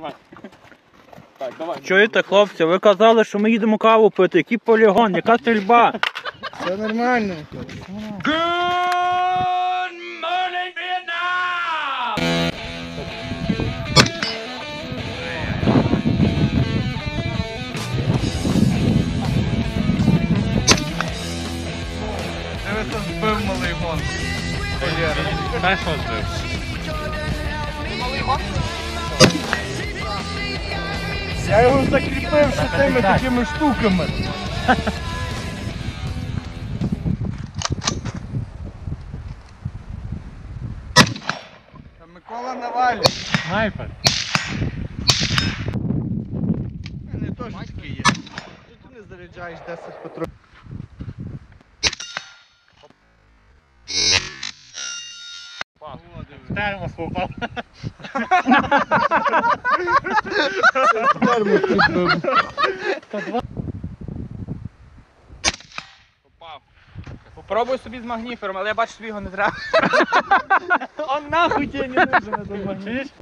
Тримай. Так, давай. Чуєте, хлопці, ви казали, що ми їдемо каву пити. Який полігон, яка стрільба? Все нормально. Good morning, Vietnam! Дивися, збив малий гон. Та що збив? Я його закріпив ще тими такими штуками. Та Микола Навалі. Снайпер. Мене теж такі є. Ти не заряджаєш 10 патронів. Термос попав. Попав. Попробуй собі з магніфером, але я бачу, тобі його не треба. Он нахуй тебе не нужен этот магніт.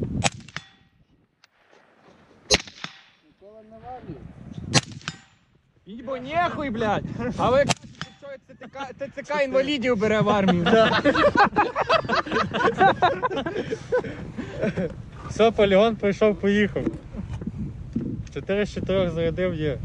Їбо нехуй, блядь. А ви що ТЦК інвалідів бере в армію. Все, полігон прийшов, поїхав. Чотири з чотирьох зарядив є.